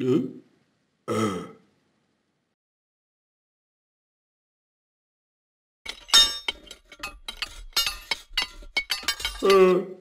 うん